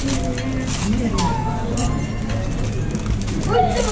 こっちも